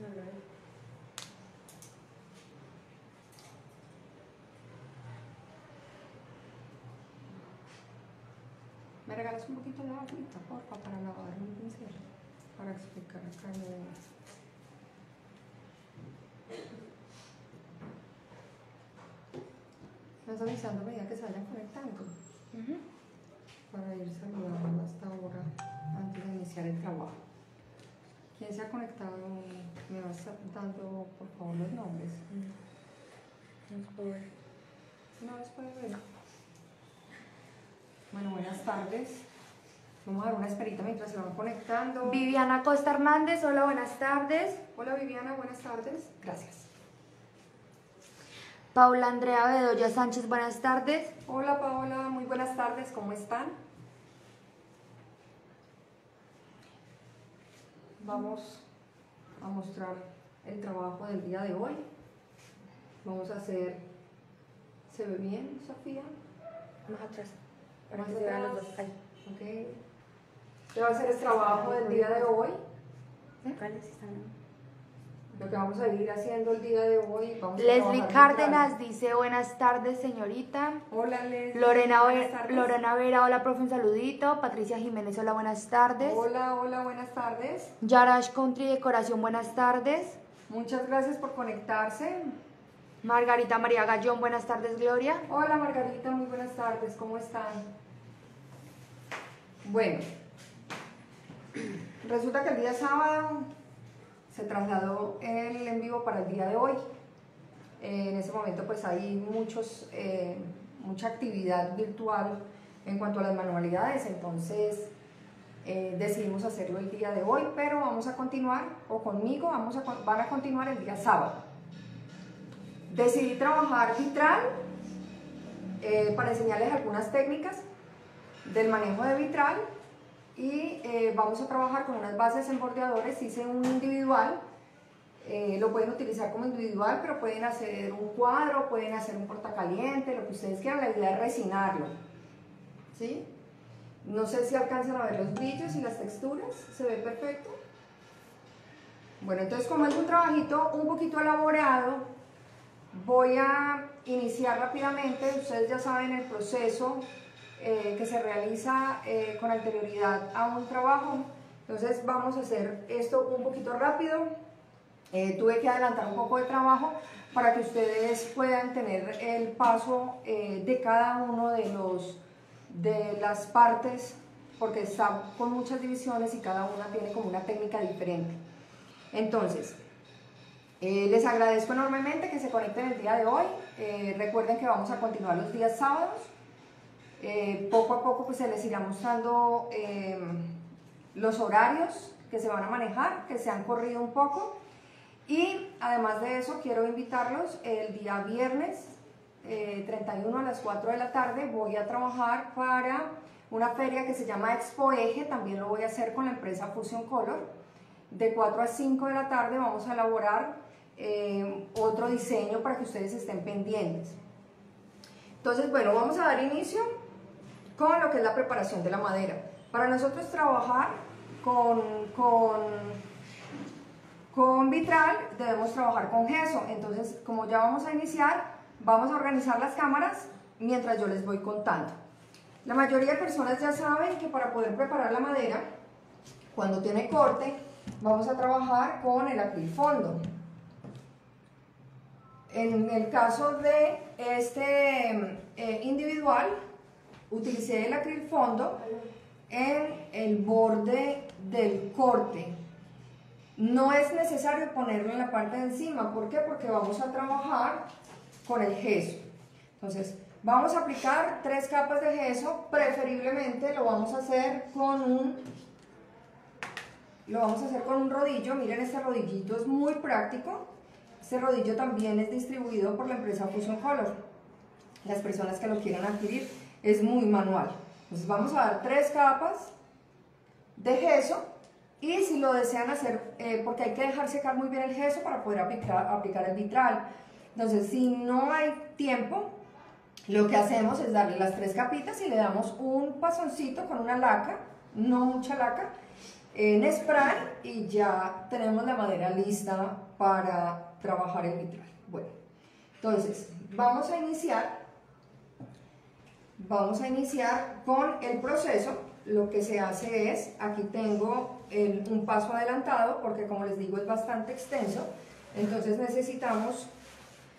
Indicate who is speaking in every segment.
Speaker 1: ¿Me regalas un poquito de agüita, porfa, para lavar un pincel? Para explicar acá lo vas avisando a medida que se vayan conectando para ir saludando hasta ahora antes de iniciar el trabajo. ¿Quién se ha conectado? ¿Me vas dando por favor los nombres? No los puede ver. Bueno, buenas tardes. Vamos a dar una esperita mientras se van conectando.
Speaker 2: Viviana Costa Hernández, hola, buenas tardes.
Speaker 1: Hola Viviana, buenas tardes. Gracias.
Speaker 2: Paula Andrea Bedoya Sánchez, buenas tardes.
Speaker 1: Hola Paola, muy buenas tardes, ¿cómo están? Vamos a mostrar el trabajo del día de hoy. Vamos a hacer, ¿se ve bien Sofía?
Speaker 2: Más atrás.
Speaker 1: Para que se vean los dos. Ok. Este va a ser el trabajo del día de hoy.
Speaker 2: ¿Cuáles están?
Speaker 1: Lo que vamos a ir haciendo el día de hoy. Vamos
Speaker 2: Leslie Cárdenas dice buenas tardes, señorita.
Speaker 1: Hola Leslie.
Speaker 2: Lorena,
Speaker 1: tardes.
Speaker 2: Lorena Vera, hola, profe, un saludito. Patricia Jiménez, hola, buenas tardes.
Speaker 1: Hola, hola, buenas tardes.
Speaker 2: Yarash Country Decoración, buenas tardes.
Speaker 1: Muchas gracias por conectarse.
Speaker 2: Margarita María Gallón, buenas tardes, Gloria.
Speaker 1: Hola Margarita, muy buenas tardes, ¿cómo están? Bueno, resulta que el día sábado se trasladó el en vivo para el día de hoy. Eh, en ese momento pues hay muchos, eh, mucha actividad virtual en cuanto a las manualidades, entonces eh, decidimos hacerlo el día de hoy, pero vamos a continuar, o conmigo vamos a, van a continuar el día sábado. Decidí trabajar vitral eh, para enseñarles algunas técnicas del manejo de vitral y eh, vamos a trabajar con unas bases en bordeadores, hice un individual, eh, lo pueden utilizar como individual, pero pueden hacer un cuadro, pueden hacer un portacaliente, lo que ustedes quieran, la idea es resinarlo, ¿sí? No sé si alcanzan a ver los brillos y las texturas, se ve perfecto. Bueno, entonces como es un trabajito un poquito elaborado, Voy a iniciar rápidamente, ustedes ya saben el proceso eh, que se realiza eh, con anterioridad a un trabajo, entonces vamos a hacer esto un poquito rápido. Eh, tuve que adelantar un poco de trabajo para que ustedes puedan tener el paso eh, de cada uno de, los, de las partes, porque está con muchas divisiones y cada una tiene como una técnica diferente. Entonces, les agradezco enormemente que se conecten el día de hoy. Recuerden que vamos a continuar los días sábados. Eh, poco a poco pues, se les irá mostrando eh, los horarios que se van a manejar, que se han corrido un poco. Y además de eso, quiero invitarlos el día viernes eh, 31 a las 4 de la tarde. Voy a trabajar para una feria que se llama Expo Eje. También lo voy a hacer con la empresa Fusion Color. De 4 a 5 de la tarde vamos a elaborar eh, otro diseño para que ustedes estén pendientes. Entonces, bueno, vamos a dar inicio con lo que es la preparación de la madera. Para nosotros trabajar con, con, con vitral debemos trabajar con gesso. Entonces, como ya vamos a iniciar, vamos a organizar las cámaras mientras yo les voy contando. La mayoría de personas ya saben que para poder preparar la madera, cuando tiene corte, vamos a trabajar con el acrilfondo. En el caso de este eh, individual, utilicé el acrilfondo en el borde del corte. No es necesario ponerlo en la parte de encima, ¿por qué? Porque vamos a trabajar con el gesso. Entonces, vamos a aplicar tres capas de gesso, preferiblemente lo vamos a hacer con un lo vamos a hacer con un rodillo, miren este rodillito es muy práctico. Este rodillo también es distribuido por la empresa Fusion Color. Las personas que lo quieran adquirir es muy manual. Entonces vamos a dar tres capas de gesso y si lo desean hacer, eh, porque hay que dejar secar muy bien el gesso para poder aplicar, aplicar el vitral. Entonces si no hay tiempo, lo que hacemos es darle las tres capitas y le damos un pasoncito con una laca, no mucha laca, en spray y ya tenemos la madera lista para trabajar el vitral. Bueno, entonces vamos a iniciar, vamos a iniciar con el proceso. Lo que se hace es, aquí tengo un paso adelantado porque como les digo es bastante extenso, entonces necesitamos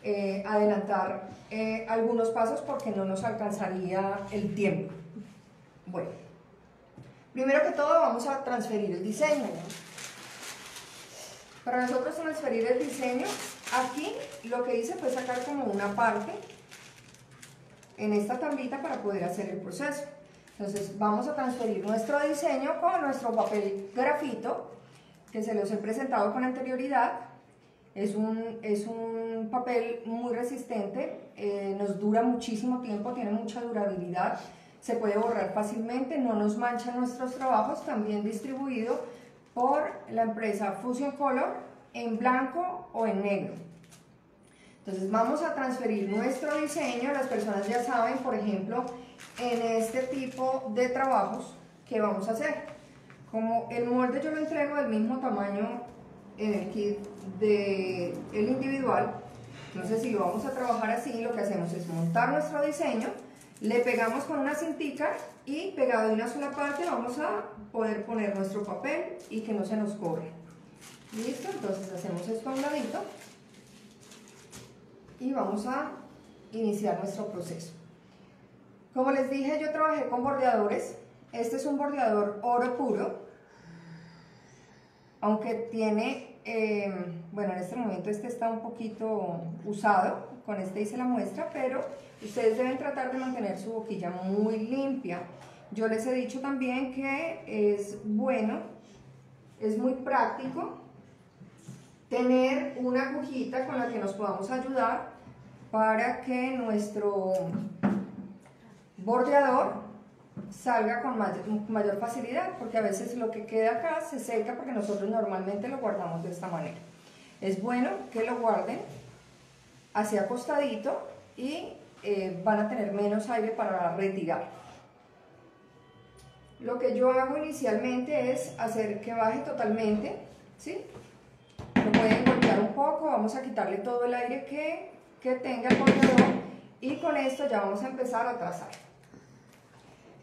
Speaker 1: eh, adelantar eh, algunos pasos porque no nos alcanzaría el tiempo. Bueno, primero que todo vamos a transferir el diseño. Para nosotros transferir el diseño, aquí lo que hice fue sacar como una parte en esta tablita para poder hacer el proceso. Entonces vamos a transferir nuestro diseño con nuestro papel grafito, que se los he presentado con anterioridad. Es un, es un papel muy resistente, eh, nos dura muchísimo tiempo, tiene mucha durabilidad se puede borrar fácilmente, no nos manchan nuestros trabajos, también distribuido por la empresa Fusion Color en blanco o en negro. Entonces vamos a transferir nuestro diseño, las personas ya saben, por ejemplo, en este tipo de trabajos que vamos a hacer. Como el molde yo lo entrego del mismo tamaño en el kit del el individual, entonces si lo vamos a trabajar así, lo que hacemos es montar nuestro diseño, le pegamos con una cintica y pegado de una sola parte vamos a poder poner nuestro papel y que no se nos corre. ¿Listo? Entonces hacemos esto a un ladito y vamos a iniciar nuestro proceso. Como les dije, yo trabajé con bordeadores. Este es un bordeador oro puro, aunque tiene, eh, bueno, en este momento este está un poquito usado, con este hice la muestra, pero ustedes deben tratar de mantener su boquilla muy limpia. Yo les he dicho también que es bueno, es muy práctico tener una agujita con la que nos podamos ayudar para que nuestro bordeador salga con mayor, facilidad, porque a veces lo que queda acá se seca porque nosotros normalmente lo guardamos de esta manera. Es bueno que lo guarden hacia acostadito y eh, van a tener menos aire para retirar. Lo que yo hago inicialmente es hacer que baje totalmente, ¿sí? Lo pueden golpear un poco, vamos a quitarle todo el aire que, que tenga el bordeador y con esto ya vamos a empezar a trazar.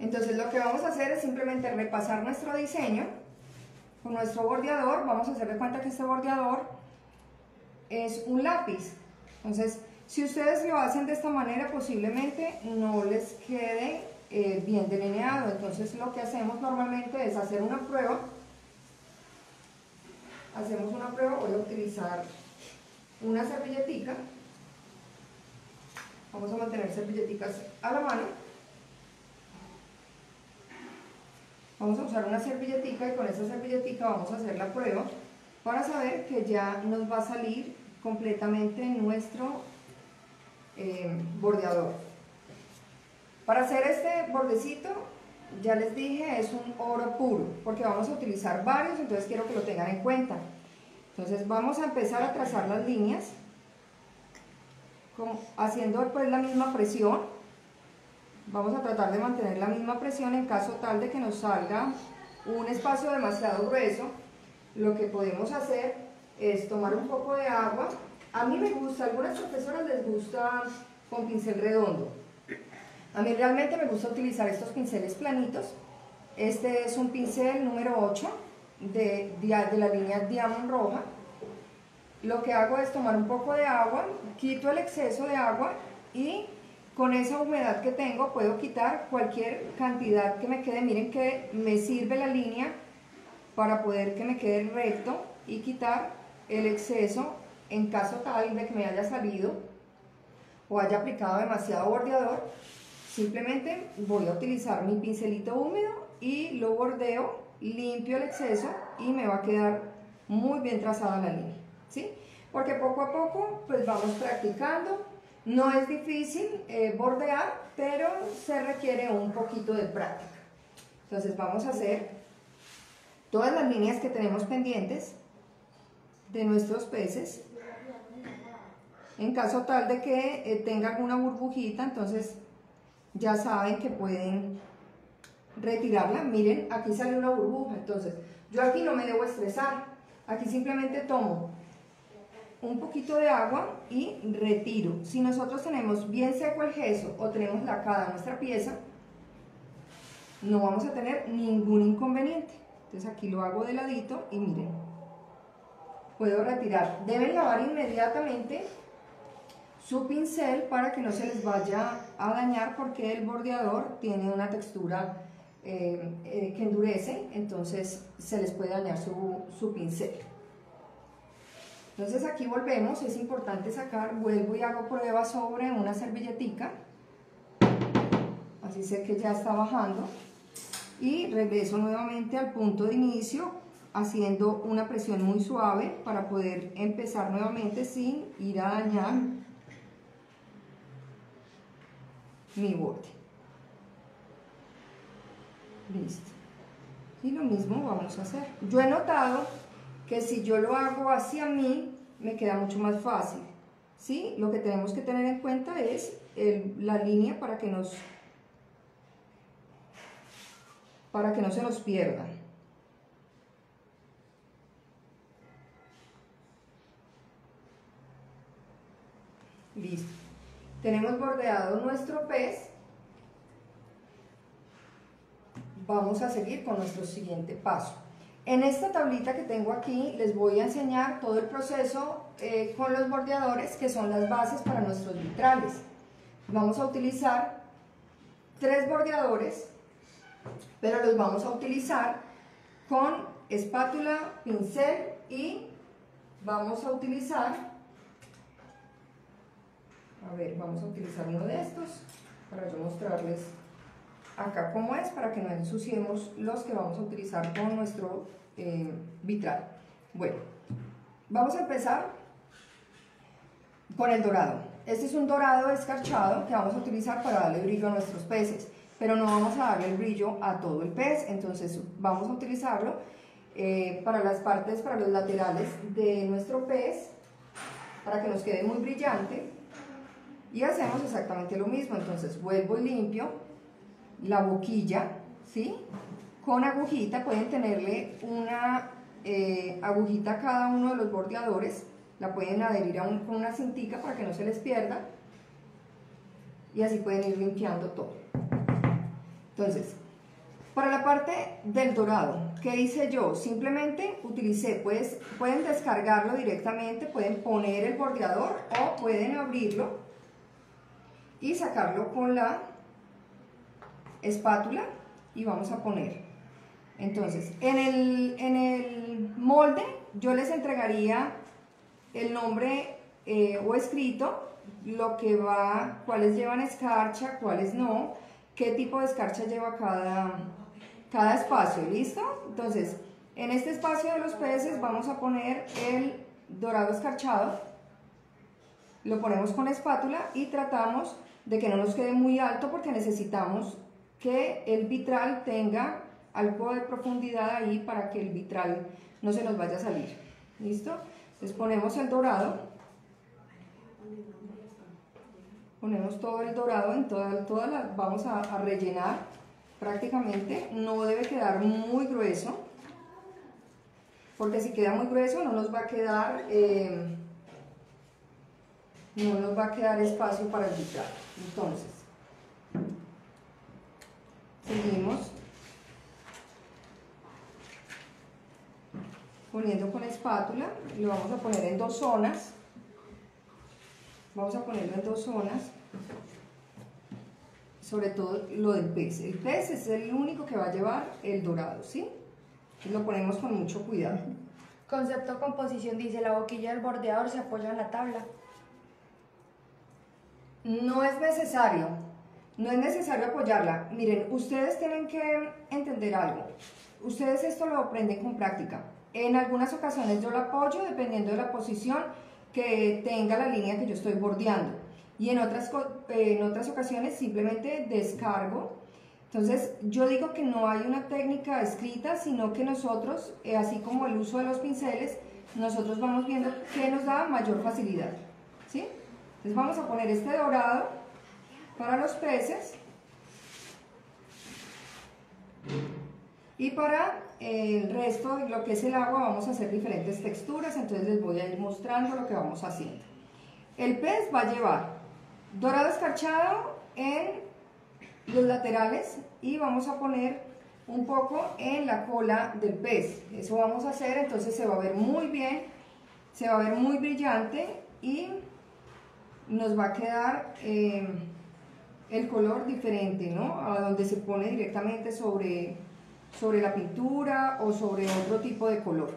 Speaker 1: Entonces lo que vamos a hacer es simplemente repasar nuestro diseño con nuestro bordeador, vamos a hacer de cuenta que este bordeador es un lápiz, entonces, si ustedes lo hacen de esta manera, posiblemente no les quede eh, bien delineado. Entonces, lo que hacemos normalmente es hacer una prueba. Hacemos una prueba, voy a utilizar una servilletica. Vamos a mantener servilleticas a la mano. Vamos a usar una servilletica y con esa servilletica vamos a hacer la prueba para saber que ya nos va a salir completamente nuestro eh, bordeador. Para hacer este bordecito, ya les dije, es un oro puro, porque vamos a utilizar varios, entonces quiero que lo tengan en cuenta. Entonces vamos a empezar a trazar las líneas, haciendo pues la misma presión. Vamos a tratar de mantener la misma presión en caso tal de que nos salga un espacio demasiado grueso. Lo que podemos hacer es tomar un poco de agua. A mí me gusta, a algunas profesoras les gusta con pincel redondo. A mí realmente me gusta utilizar estos pinceles planitos. Este es un pincel número 8 de, de la línea Diamond Roja. Lo que hago es tomar un poco de agua, quito el exceso de agua y con esa humedad que tengo puedo quitar cualquier cantidad que me quede. Miren que me sirve la línea para poder que me quede recto y quitar el exceso en caso tal de que me haya salido o haya aplicado demasiado bordeador, simplemente voy a utilizar mi pincelito húmedo y lo bordeo, limpio el exceso y me va a quedar muy bien trazada la línea, ¿sí? Porque poco a poco pues vamos practicando, no es difícil eh, bordear, pero se requiere un poquito de práctica. Entonces vamos a hacer todas las líneas que tenemos pendientes de nuestros peces. En caso tal de que eh, tenga alguna burbujita, entonces ya saben que pueden retirarla. Miren, aquí sale una burbuja, entonces Yo aquí no me debo estresar, aquí simplemente tomo un poquito de agua y retiro. Si nosotros tenemos bien seco el gesso o tenemos lacada nuestra pieza, no vamos a tener ningún inconveniente. Entonces aquí lo hago de ladito y miren, puedo retirar. Deben lavar inmediatamente su pincel para que no se les vaya a dañar porque el bordeador tiene una textura eh, eh, que endurece, entonces se les puede dañar su, su pincel. Entonces aquí volvemos, es importante sacar, vuelvo y hago prueba sobre una servilletica, así sé que ya está bajando, y regreso nuevamente al punto de inicio haciendo una presión muy suave para poder empezar nuevamente sin ir a dañar mi borde. Listo. Y lo mismo vamos a hacer. Yo he notado que si yo lo hago hacia mí, me queda mucho más fácil. ¿sí? Lo que tenemos que tener en cuenta es la línea para que, nos, para que no se nos pierda. Listo. Tenemos bordeado nuestro pez. Vamos a seguir con nuestro siguiente paso. En esta tablita que tengo aquí les voy a enseñar todo el proceso eh, con los bordeadores que son las bases para nuestros vitrales. Vamos a utilizar tres bordeadores, pero los vamos a utilizar con espátula, pincel y vamos a utilizar, a ver, vamos a utilizar uno de estos para yo mostrarles acá cómo es para que no ensuciemos los que vamos a utilizar con nuestro eh, vitral. Bueno, vamos a empezar con el dorado. Este es un dorado escarchado que vamos a utilizar para darle brillo a nuestros peces, pero no vamos a darle el brillo a todo el pez, entonces vamos a utilizarlo eh, para las partes, para los laterales de nuestro pez, para que nos quede muy brillante. Y hacemos exactamente lo mismo, entonces vuelvo y limpio la boquilla, ¿sí? Con agujita, pueden tenerle una eh, agujita a cada uno de los bordeadores, la pueden adherir a con una cintica para que no se les pierda y así pueden ir limpiando todo. Entonces, para la parte del dorado, ¿qué hice yo? Simplemente utilicé, pues, pueden descargarlo directamente, pueden poner el bordeador o pueden abrirlo y sacarlo con la espátula y vamos a poner entonces, en el, molde yo les entregaría el nombre eh, o escrito, lo que va, cuáles llevan escarcha, cuáles no, qué tipo de escarcha lleva cada, cada espacio, ¿listo? Entonces, en este espacio de los peces vamos a poner el dorado escarchado, lo ponemos con espátula y tratamos de que no nos quede muy alto porque necesitamos que el vitral tenga algo de profundidad ahí para que el vitral no se nos vaya a salir. ¿Listo? Entonces ponemos el dorado. Ponemos todo el dorado en toda, toda la, vamos a, rellenar prácticamente. No debe quedar muy grueso, porque si queda muy grueso no nos va a quedar, eh, no nos va a quedar espacio para el vitral. Entonces, seguimos poniendo con espátula, lo vamos a poner en dos zonas, vamos a ponerlo en dos zonas, sobre todo lo del pez, el pez es el único que va a llevar el dorado, ¿sí? lo ponemos con mucho cuidado.
Speaker 2: Concepto composición dice, la boquilla del bordeador se apoya en la tabla.
Speaker 1: No es necesario, no es necesario apoyarla. Miren, ustedes tienen que entender algo. Ustedes esto lo aprenden con práctica. En algunas ocasiones yo lo apoyo dependiendo de la posición que tenga la línea que yo estoy bordeando. Y en otras, en otras ocasiones simplemente descargo. Entonces yo digo que no hay una técnica escrita, sino que nosotros, eh, así como el uso de los pinceles, nosotros vamos viendo qué nos da mayor facilidad. ¿sí? Entonces vamos a poner este dorado para los peces. Y para el resto, lo que es el agua, vamos a hacer diferentes texturas, entonces les voy a ir mostrando lo que vamos haciendo. El pez va a llevar dorado escarchado en los laterales y vamos a poner un poco en la cola del pez. Eso vamos a hacer, entonces se va a ver muy bien, se va a ver muy brillante y nos va a quedar eh, el color diferente, ¿no? A donde se pone directamente sobre, sobre la pintura o sobre otro tipo de color.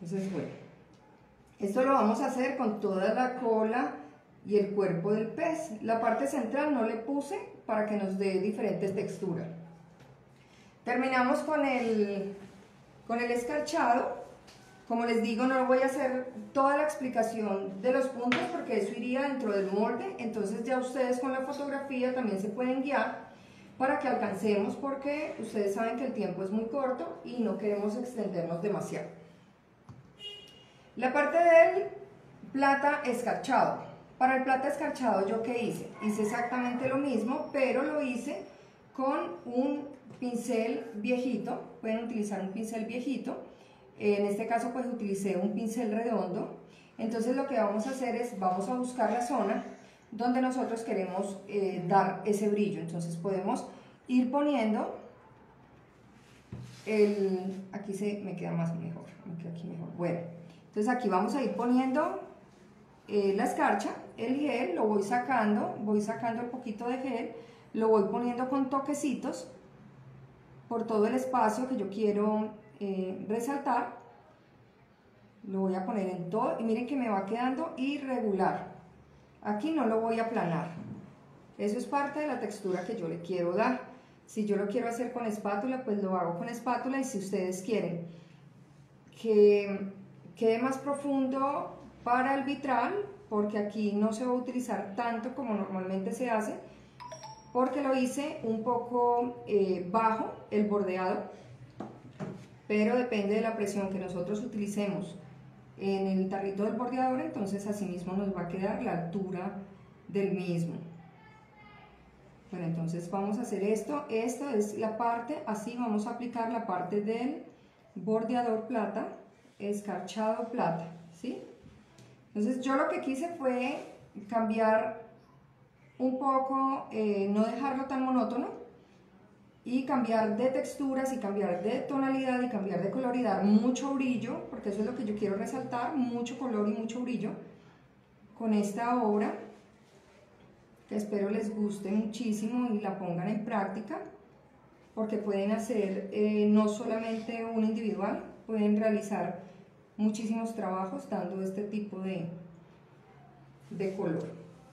Speaker 1: Entonces, bueno, esto lo vamos a hacer con toda la cola y el cuerpo del pez. La parte central no le puse para que nos dé diferentes texturas. Terminamos con el, con el escarchado. Como les digo, no voy a hacer toda la explicación de los puntos porque eso iría dentro del molde. Entonces ya ustedes con la fotografía también se pueden guiar para que alcancemos porque ustedes saben que el tiempo es muy corto y no queremos extendernos demasiado. La parte del plata escarchado. Para el plata escarchado, ¿yo qué hice? Hice exactamente lo mismo, pero lo hice con un pincel viejito. Pueden utilizar un pincel viejito. En este caso, pues utilicé un pincel redondo. Entonces lo que vamos a hacer es, vamos a buscar la zona donde nosotros queremos eh, dar ese brillo. Entonces podemos ir poniendo el... Aquí se me queda más mejor, me aquí mejor. Bueno, entonces aquí vamos a ir poniendo eh, la escarcha, el gel, lo voy sacando, voy sacando un poquito de gel, lo voy poniendo con toquecitos por todo el espacio que yo quiero eh, resaltar. Lo voy a poner en todo y miren que me va quedando irregular. Aquí no lo voy a aplanar. Eso es parte de la textura que yo le quiero dar. Si yo lo quiero hacer con espátula, pues lo hago con espátula y si ustedes quieren que quede más profundo para el vitral, porque aquí no se va a utilizar tanto como normalmente se hace, porque lo hice un poco eh, bajo el bordeado, pero depende de la presión que nosotros utilicemos en el tarrito del bordeador, entonces así mismo nos va a quedar la altura del mismo. Bueno, entonces vamos a hacer esto, esta es la parte, así vamos a aplicar la parte del bordeador plata, escarchado plata, ¿sí? Entonces yo lo que quise fue cambiar un poco, eh, no dejarlo tan monótono y cambiar de texturas y cambiar de tonalidad y cambiar de color y dar mucho brillo, porque eso es lo que yo quiero resaltar, mucho color y mucho brillo con esta obra espero les guste muchísimo y la pongan en práctica porque pueden hacer eh, no solamente un individual, pueden realizar muchísimos trabajos dando este tipo de, de color.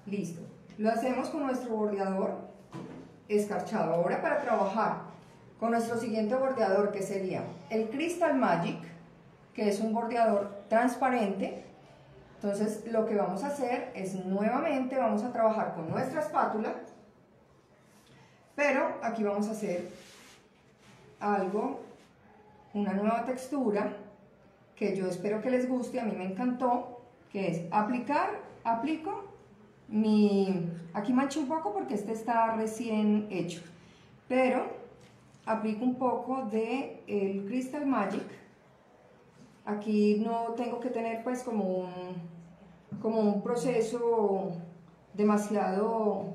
Speaker 1: Listo. Lo hacemos con nuestro bordeador escarchado. Ahora para trabajar con nuestro siguiente bordeador que sería el Crystal Magic, que es un bordeador transparente. Entonces lo que vamos a hacer es nuevamente vamos a trabajar con nuestra espátula, pero aquí vamos a hacer algo, una nueva textura que yo espero que les guste, a mí me encantó, que es aplicar, aplico mi, aquí manché un poco porque este está recién hecho, pero aplico un poco de el Crystal Magic, aquí no tengo que tener pues como un, como un proceso demasiado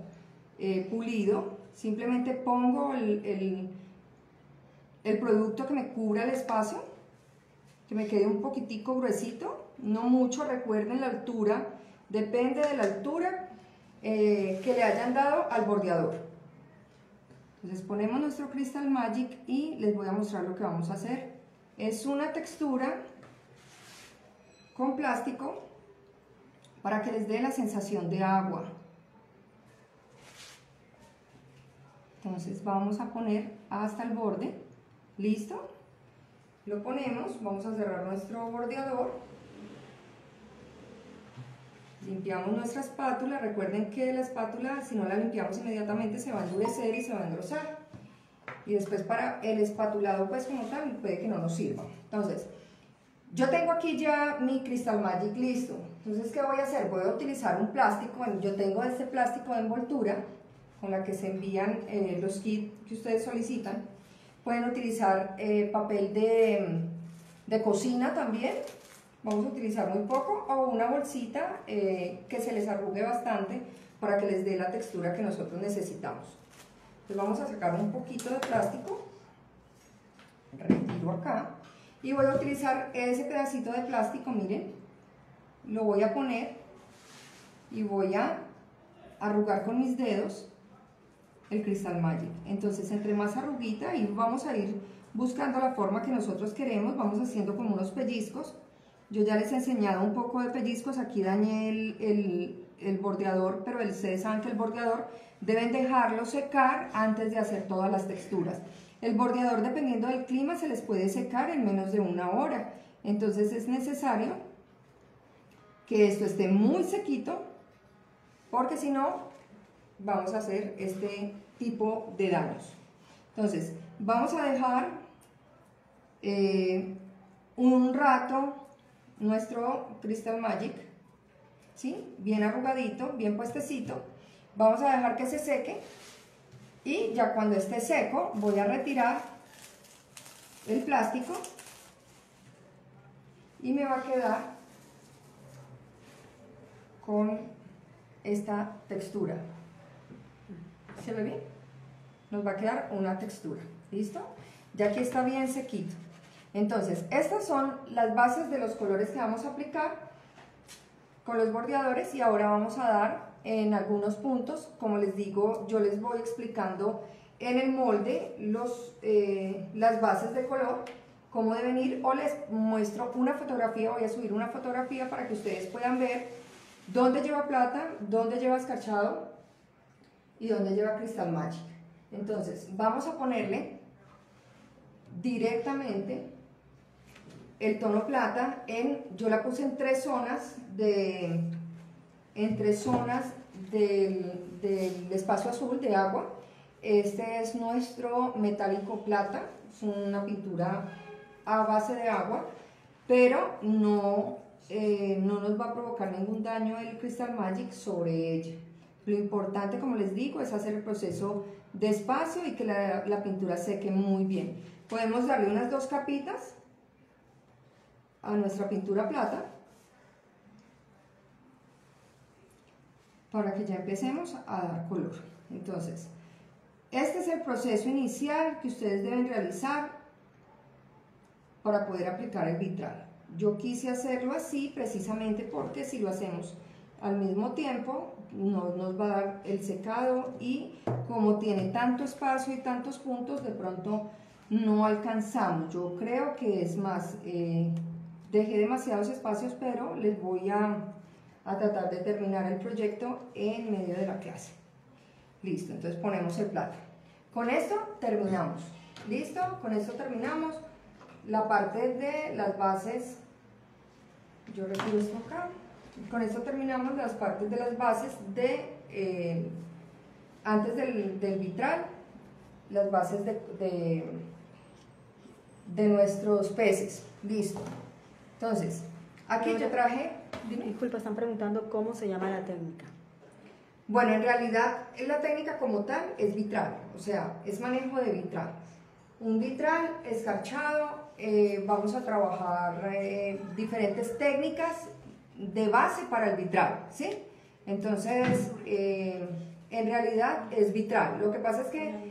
Speaker 1: eh, pulido, simplemente pongo el, el, el producto que me cubra el espacio que me quede un poquitico gruesito, no mucho, recuerden la altura, depende de la altura eh, que le hayan dado al bordeador. Entonces ponemos nuestro Crystal Magic y les voy a mostrar lo que vamos a hacer. Es una textura con plástico para que les dé la sensación de agua. Entonces vamos a poner hasta el borde, ¿listo? Lo ponemos, vamos a cerrar nuestro bordeador. Limpiamos nuestra espátula. Recuerden que la espátula, si no la limpiamos inmediatamente, se va a endurecer y se va a engrosar. Y después para el espatulado, pues como tal, puede que no nos sirva. Entonces, yo tengo aquí ya mi Crystal Magic listo. Entonces, ¿qué voy a hacer? Voy a utilizar un plástico. Bueno, yo tengo este plástico de envoltura con la que se envían eh, los kits que ustedes solicitan. Pueden utilizar eh, papel de, de, cocina también. Vamos a utilizar muy poco o una bolsita eh, que se les arrugue bastante para que les dé la textura que nosotros necesitamos. Entonces vamos a sacar un poquito de plástico. Retiro acá. Y voy a utilizar ese pedacito de plástico, miren. Lo voy a poner y voy a arrugar con mis dedos el Crystal Magic. Entonces, entre más arruguita, y vamos a ir buscando la forma que nosotros queremos, vamos haciendo como unos pellizcos. Yo ya les he enseñado un poco de pellizcos, aquí dañé el, el, bordeador, pero ustedes saben que el bordeador deben dejarlo secar antes de hacer todas las texturas. El bordeador, dependiendo del clima, se les puede secar en menos de una hora. Entonces es necesario que esto esté muy sequito, porque si no, vamos a hacer este tipo de daños. Entonces, vamos a dejar eh, un rato nuestro Crystal Magic, ¿sí? Bien arrugadito, bien puestecito. Vamos a dejar que se seque y ya cuando esté seco voy a retirar el plástico y me va a quedar con esta textura. ¿Se ve bien? Nos va a quedar una textura. ¿Listo? Ya aquí está bien sequito. Entonces, estas son las bases de los colores que vamos a aplicar con los bordeadores y ahora vamos a dar en algunos puntos, como les digo, yo les voy explicando en el molde eh, las bases de color, cómo deben ir, o les muestro una fotografía, voy a subir una fotografía para que ustedes puedan ver dónde lleva plata, dónde lleva escarchado y dónde lleva Crystal Magic. Entonces, vamos a ponerle directamente el tono plata yo la puse en tres zonas de, en tres zonas del, del espacio azul de agua. Este es nuestro metálico plata, es una pintura a base de agua, pero no, eh, no nos va a provocar ningún daño el Crystal Magic sobre ella. Lo importante, como les digo, es hacer el proceso despacio y que la, la pintura seque muy bien. Podemos darle unas dos capitas a nuestra pintura plata para que ya empecemos a dar color. Entonces, este es el proceso inicial que ustedes deben realizar para poder aplicar el vitral. Yo quise hacerlo así precisamente porque si lo hacemos al mismo tiempo no nos va a dar el secado y como tiene tanto espacio y tantos puntos de pronto no alcanzamos. Yo creo que es más, eh, dejé demasiados espacios pero les voy a a tratar de terminar el proyecto en medio de la clase. Listo, entonces ponemos el plato. Con esto terminamos. ¿Listo? Con esto terminamos la parte de las bases. Yo retiro esto acá. Con esto terminamos las partes de las bases de, eh, antes del, vitral, las bases de, de nuestros peces. Listo. Entonces, aquí yo traje
Speaker 3: Disculpa, están preguntando cómo se llama la técnica.
Speaker 1: Bueno, en realidad la técnica como tal es vitral, o sea, es manejo de vitral. Un vitral escarchado, eh, vamos a trabajar eh, diferentes técnicas de base para el vitral, ¿sí? Entonces, eh, en realidad es vitral. Lo que pasa es que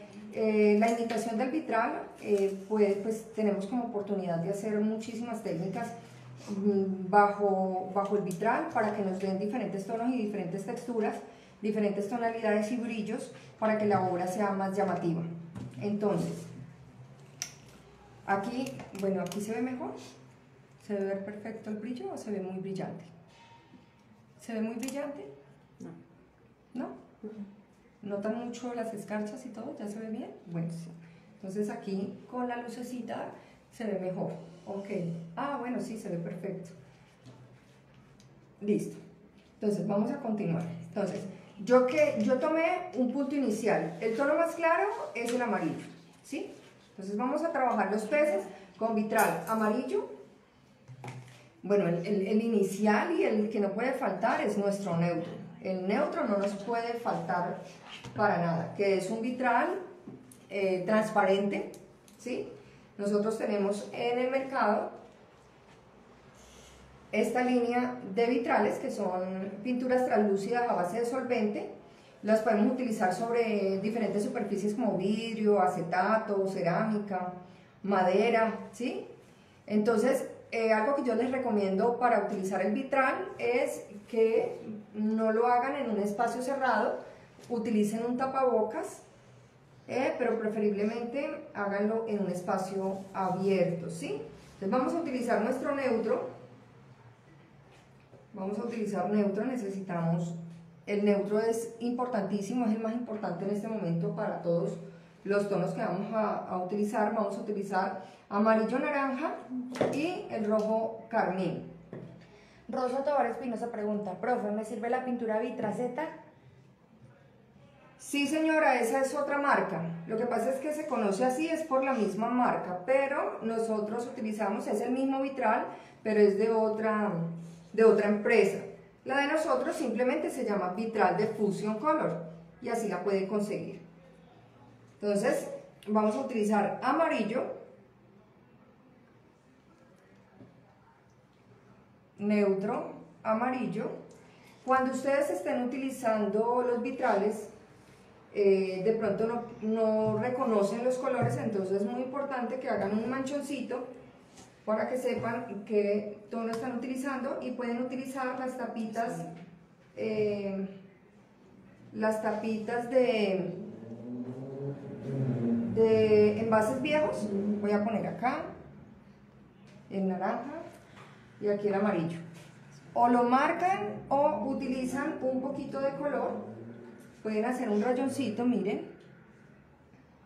Speaker 1: la imitación del vitral, pues, pues tenemos como oportunidad de hacer muchísimas técnicas bajo, bajo el vitral para que nos den diferentes tonos y diferentes texturas, diferentes tonalidades y brillos para que la obra sea más llamativa. Entonces, aquí, bueno, aquí se ve mejor. ¿Se ve perfecto el brillo o se ve muy brillante? ¿Se ve muy brillante? No. ¿No? ¿Notan mucho las escarchas y todo? ¿Ya se ve bien? Bueno, sí. Entonces aquí con la lucecita se ve mejor. Ok. Ah, bueno, sí, se ve perfecto. Listo. Entonces, vamos a continuar. Entonces, yo, que, yo tomé un punto inicial. El tono más claro es el amarillo. ¿Sí? Entonces, vamos a trabajar los peces con vitral amarillo. Bueno, el, inicial y el que no puede faltar es nuestro neutro. El neutro no nos puede faltar para nada, que es un vitral eh, transparente, ¿sí? Nosotros tenemos en el mercado esta línea de vitrales que son pinturas translúcidas a base de solvente. Las podemos utilizar sobre diferentes superficies como vidrio, acetato, cerámica, madera, ¿sí? Entonces, eh, algo que yo les recomiendo para utilizar el vitral es que no lo hagan en un espacio cerrado, utilicen un tapabocas, eh, pero preferiblemente háganlo en un espacio abierto, ¿sí? Entonces vamos a utilizar nuestro neutro, vamos a utilizar neutro, necesitamos, el neutro es importantísimo, es el más importante en este momento para todos los tonos que vamos a, utilizar, vamos a utilizar amarillo naranja y el rojo carmín.
Speaker 2: Rosa Tobar Espinosa pregunta, profe, ¿me sirve la pintura vitraceta?
Speaker 1: Sí, señora, esa es otra marca. Lo que pasa es que se conoce así, es por la misma marca, pero nosotros utilizamos, es el mismo vitral, pero es de otra, de otra empresa. La de nosotros simplemente se llama vitral de Fusion Color y así la puede conseguir. Entonces, vamos a utilizar amarillo, neutro, amarillo. Cuando ustedes estén utilizando los vitrales, eh, de pronto no, no, reconocen los colores, entonces es muy importante que hagan un manchoncito para que sepan qué tono están utilizando y pueden utilizar las tapitas, eh, las tapitas de, de envases viejos. Voy a poner acá el naranja y aquí el amarillo. O lo marcan o utilizan un poquito de color. Pueden hacer un rayoncito, miren.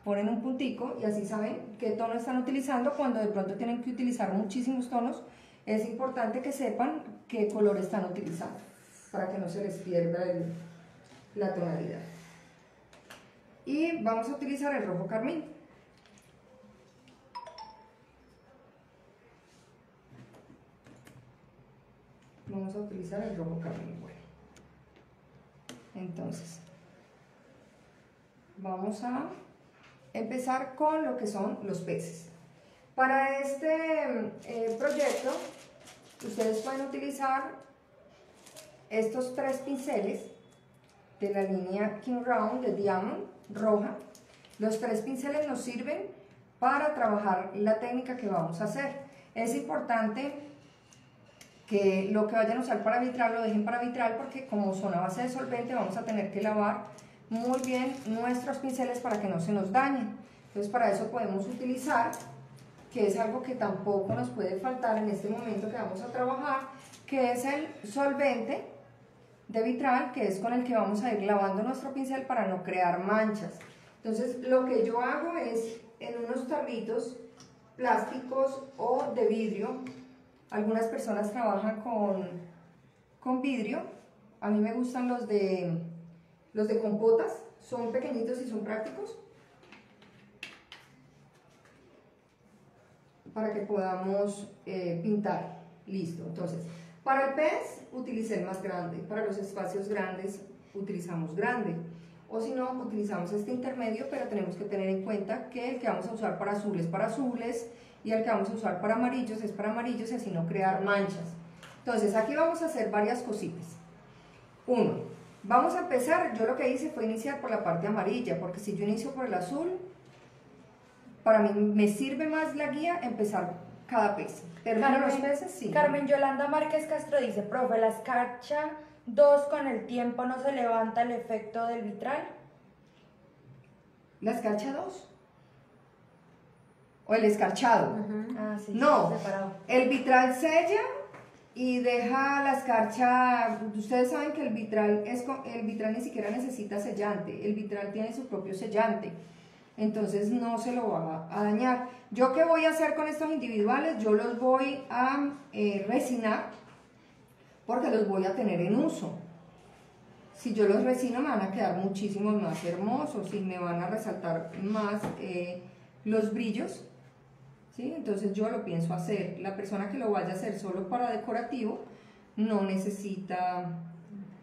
Speaker 1: Ponen un puntico y así saben qué tono están utilizando. Cuando de pronto tienen que utilizar muchísimos tonos, es importante que sepan qué color están utilizando para que no se les pierda la tonalidad. Y vamos a utilizar el rojo carmín. vamos a utilizar el rojo carmín. Bueno, entonces, vamos a empezar con lo que son los peces. Para este eh, proyecto, ustedes pueden utilizar estos tres pinceles de la línea King Round de Diamond roja. Los tres pinceles nos sirven para trabajar la técnica que vamos a hacer. Es importante que lo que vayan a usar para vitral lo dejen para vitral porque como son a base de solvente vamos a tener que lavar muy bien nuestros pinceles para que no se nos dañen. Entonces para eso podemos utilizar, que es algo que tampoco nos puede faltar en este momento que vamos a trabajar, que es el solvente de vitral, que es con el que vamos a ir lavando nuestro pincel para no crear manchas. Entonces lo que yo hago es en unos tarritos plásticos o de vidrio algunas personas trabajan con, con vidrio. A mí me gustan los de, los de compotas. Son pequeñitos y son prácticos. Para que podamos eh, pintar. Listo. Entonces, para el pez utilicé el más grande. Para los espacios grandes utilizamos grande. O si no, utilizamos este intermedio, pero tenemos que tener en cuenta que el que vamos a usar para azules, para azules, y el que vamos a usar para amarillos es para amarillos y así no crear manchas. Entonces aquí vamos a hacer varias cositas. Uno, vamos a empezar, yo lo que hice fue iniciar por la parte amarilla, porque si yo inicio por el azul, para mí me sirve más la guía empezar cada pez.
Speaker 2: Termino los peces, sí. Carmen Yolanda Márquez Castro dice, profe, la escarcha 2 con el tiempo no se levanta el efecto del vitral.
Speaker 1: ¿La escarcha 2? o el escarchado.
Speaker 2: Ah,
Speaker 1: no, el vitral sella y deja la escarcha. Ustedes saben que el vitral, es, el vitral ni siquiera necesita sellante, el vitral tiene su propio sellante. Entonces no se lo va a dañar. ¿Yo qué voy a hacer con estos individuales? Yo los voy a eh, resinar porque los voy a tener en uso. Si yo los resino me van a quedar muchísimo más hermosos y me van a resaltar más eh, los brillos entonces yo lo pienso hacer. La persona que lo vaya a hacer solo para decorativo no necesita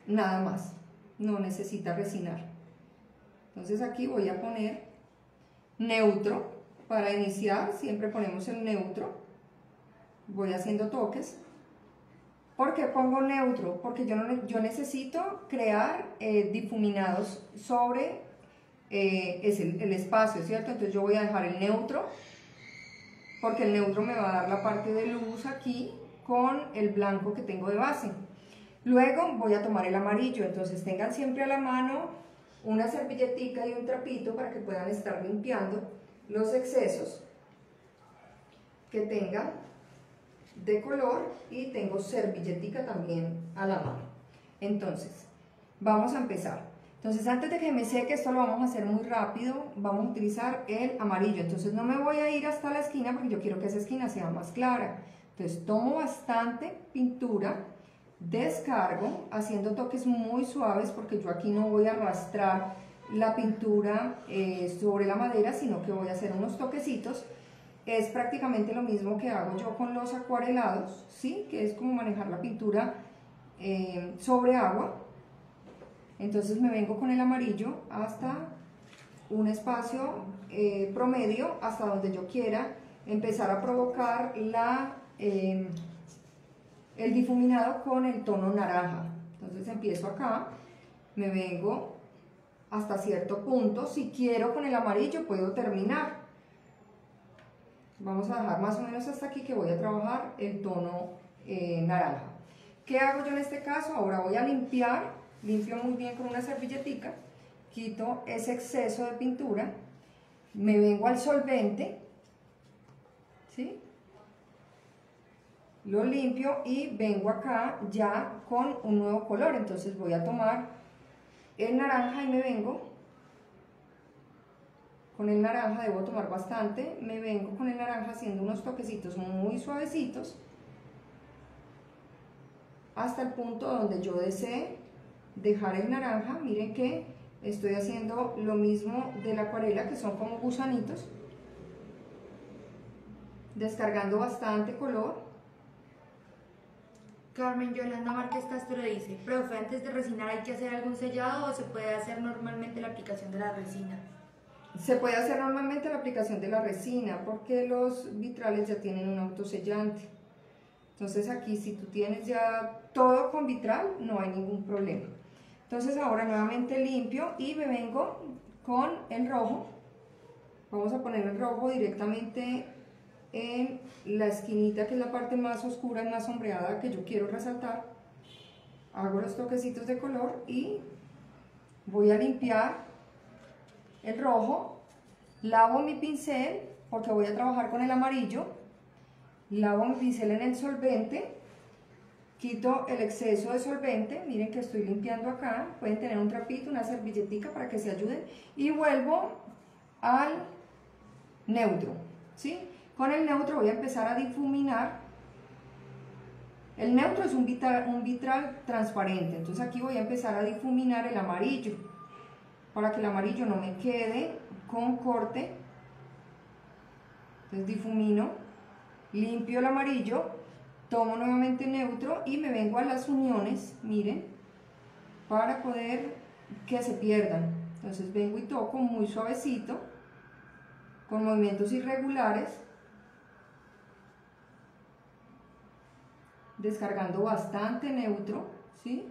Speaker 1: nada más, no necesita resinar. Entonces aquí voy a poner neutro, para iniciar siempre ponemos el neutro, voy haciendo toques. ¿Por qué pongo neutro? Porque yo, no, yo necesito crear eh, difuminados sobre eh, el, el espacio, ¿cierto? Entonces yo voy a dejar el neutro, porque el neutro me va a dar la parte de luz aquí con el blanco que tengo de base. Luego voy a tomar el amarillo, entonces tengan siempre a la mano una servilletica y un trapito para que puedan estar limpiando los excesos que tengan de color y tengo servilletica también a la mano. Entonces, vamos a empezar. Entonces, antes de que me seque, esto lo vamos a hacer muy rápido, vamos a utilizar el amarillo. Entonces, no me voy a ir hasta la esquina porque yo quiero que esa esquina sea más clara. Entonces, tomo bastante pintura, descargo, haciendo toques muy suaves porque yo aquí no voy a arrastrar la pintura eh, sobre la madera, sino que voy a hacer unos toquecitos. Es prácticamente lo mismo que hago yo con los acuarelados, ¿sí? Que es como manejar la pintura eh, sobre agua. Entonces me vengo con el amarillo hasta un espacio eh, promedio, hasta donde yo quiera empezar a provocar la, el difuminado con el tono naranja. Entonces empiezo acá, me vengo hasta cierto punto. Si quiero con el amarillo puedo terminar. Vamos a dejar más o menos hasta aquí que voy a trabajar el tono eh, naranja. ¿Qué hago yo en este caso? Ahora voy a limpiar, limpio muy bien con una servilletica, quito ese exceso de pintura, me vengo al solvente, ¿sí? Lo limpio y vengo acá ya con un nuevo color, entonces voy a tomar el naranja y me vengo con el naranja, debo tomar bastante, me vengo con el naranja haciendo unos toquecitos muy suavecitos hasta el punto donde yo desee dejar el naranja, miren que estoy haciendo lo mismo de la acuarela que son como gusanitos descargando bastante color
Speaker 2: Carmen Yolanda Márquez Castro dice, profe, antes de resinar hay que hacer algún sellado o se puede hacer normalmente la aplicación de la resina?
Speaker 1: Se puede hacer normalmente la aplicación de la resina porque los vitrales ya tienen un autosellante. Entonces aquí si tú tienes ya todo con vitral no hay ningún problema. Entonces ahora nuevamente limpio y me vengo con el rojo. Vamos a poner el rojo directamente en la esquinita que es la parte más oscura y más sombreada que yo quiero resaltar. Hago los toquecitos de color y voy a limpiar el rojo. Lavo mi pincel porque voy a trabajar con el amarillo. Lavo mi pincel en el solvente quito el exceso de solvente miren que estoy limpiando acá pueden tener un trapito, una servilletica para que se ayuden y vuelvo al neutro ¿sí? Con el neutro voy a empezar a difuminar. El neutro es un vitral, un vitral transparente, entonces aquí voy a empezar a difuminar el amarillo para que el amarillo no me quede con corte. Entonces difumino, limpio el amarillo, tomo nuevamente neutro y me vengo a las uniones, miren, para poder que se pierdan. Entonces vengo y toco muy suavecito, con movimientos irregulares descargando bastante neutro, ¿sí?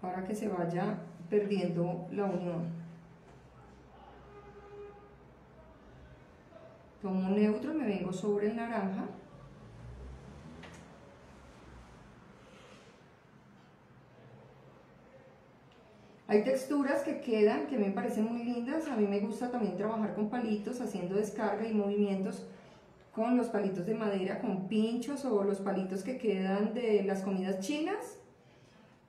Speaker 1: Para que se vaya perdiendo la unión. Tomo neutro, me vengo sobre el naranja. Hay texturas que quedan, que me parecen muy lindas. A mí me gusta también trabajar con palitos, haciendo descarga y movimientos con los palitos de madera con pinchos o los palitos que quedan de las comidas chinas.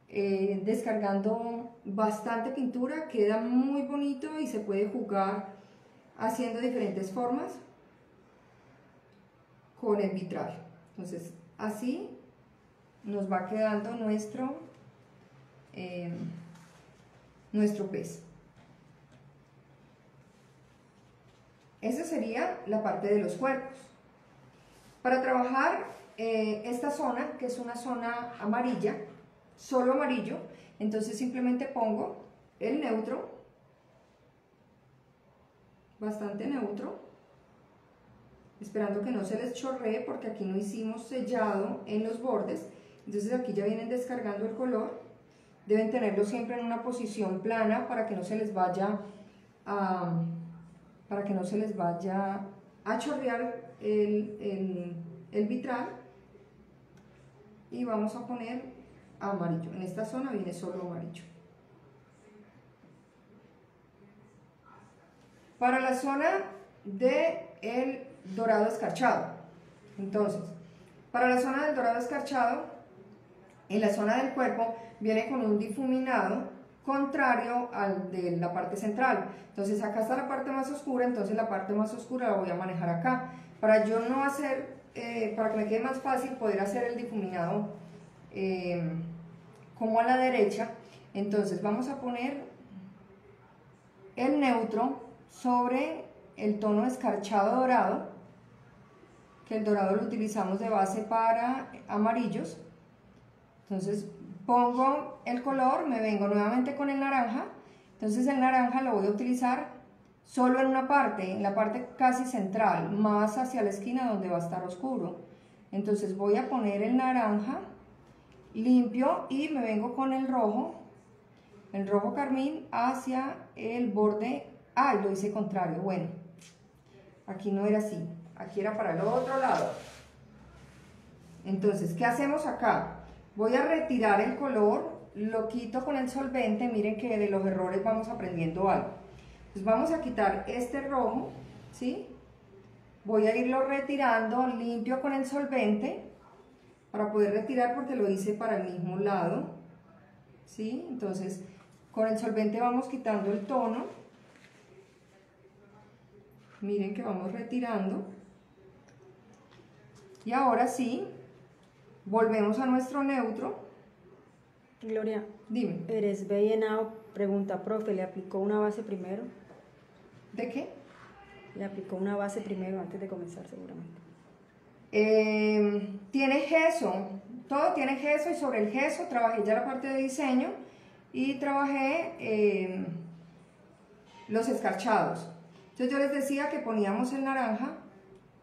Speaker 1: Eh, descargando bastante pintura, queda muy bonito y se puede jugar haciendo diferentes formas con el vitral. Entonces, así nos va quedando nuestro, eh, nuestro pez. Esa sería la parte de los cuerpos. Para trabajar eh, esta zona, que es una zona amarilla, solo amarillo, entonces simplemente pongo el neutro bastante neutro, esperando que no se les chorree porque aquí no hicimos sellado en los bordes, entonces aquí ya vienen descargando el color, deben tenerlo siempre en una posición plana para que no se les vaya a, para que no se les vaya a chorrear el, el vitral. Y vamos a poner amarillo, en esta zona viene solo amarillo. Para la zona de el dorado escarchado. Entonces, para la zona del dorado escarchado, en la zona del cuerpo viene con un difuminado contrario al de la parte central. Entonces acá está la parte más oscura, entonces la parte más oscura la voy a manejar acá. Para yo no hacer, eh, para que me quede más fácil poder hacer el difuminado eh, como a la derecha, entonces vamos a poner el neutro sobre el tono escarchado dorado, que el dorado lo utilizamos de base para amarillos. Entonces pongo el color, me vengo nuevamente con el naranja, entonces el naranja lo voy a utilizar solo en una parte, en la parte casi central, más hacia la esquina donde va a estar oscuro. Entonces voy a poner el naranja limpio y me vengo con el rojo, el rojo carmín hacia el borde Ah, lo hice contrario. Bueno, aquí no era así. Aquí era para el otro lado. Entonces, ¿qué hacemos acá? Voy a retirar el color, lo quito con el solvente. Miren que de los errores vamos aprendiendo algo. Pues vamos a quitar este rojo, ¿sí? Voy a irlo retirando limpio con el solvente para poder retirar porque lo hice para el mismo lado, ¿sí? Entonces, con el solvente vamos quitando el tono miren que vamos retirando y ahora sí volvemos a nuestro neutro
Speaker 3: Gloria
Speaker 1: dime
Speaker 3: eres Bellenao pregunta profe ¿le aplicó una base primero?
Speaker 1: ¿de qué?
Speaker 3: le aplicó una base primero antes de comenzar seguramente
Speaker 1: em, tiene gesso todo tiene gesso y sobre el gesso trabajé ya la parte de diseño y trabajé em, los escarchados entonces yo les decía que poníamos el naranja